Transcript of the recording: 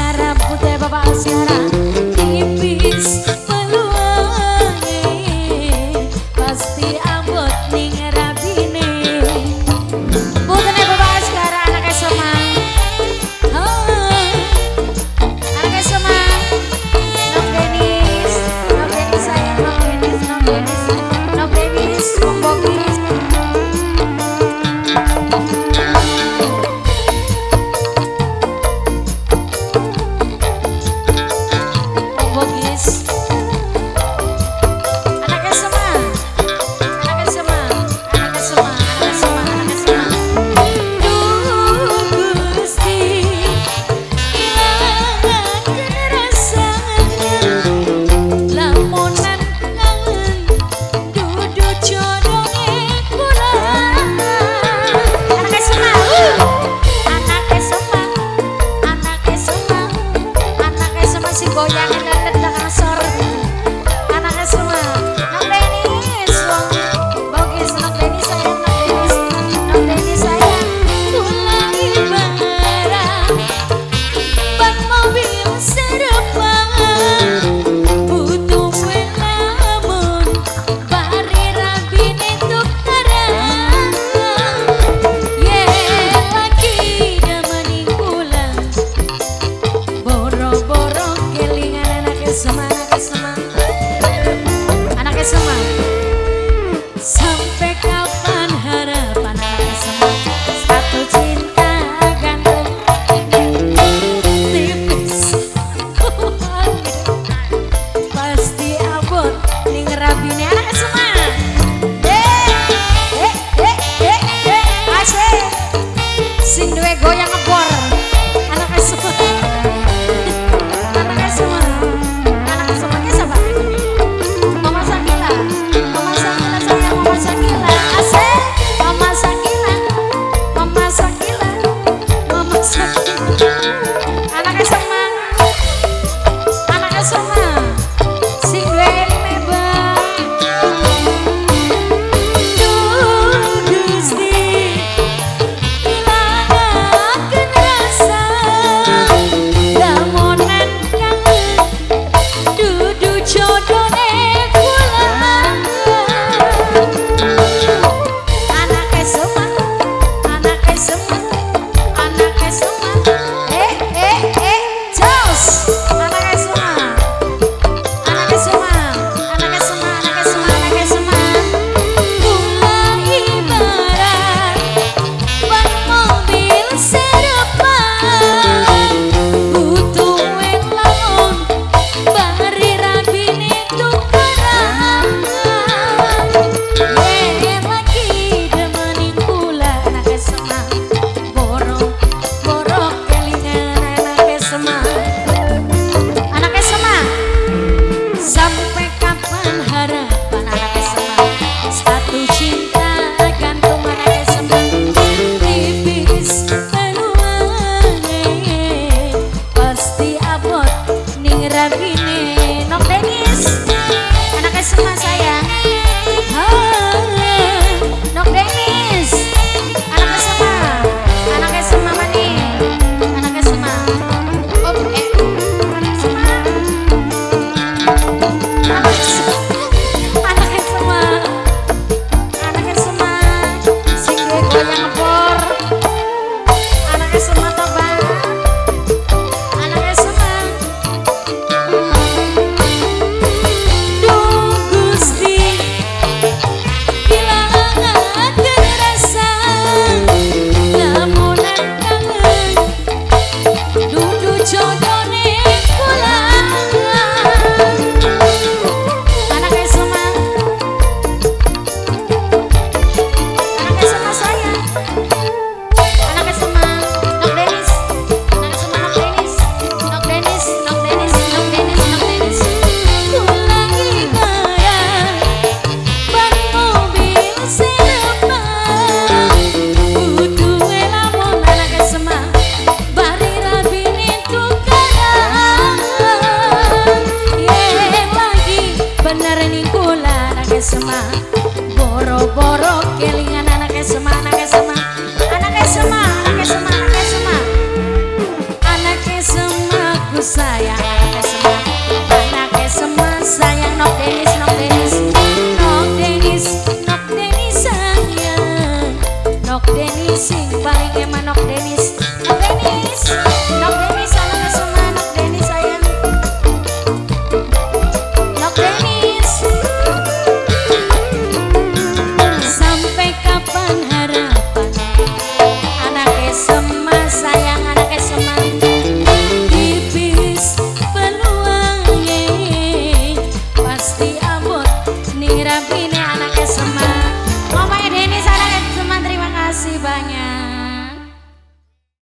guitarra sing goyangan nang nang sor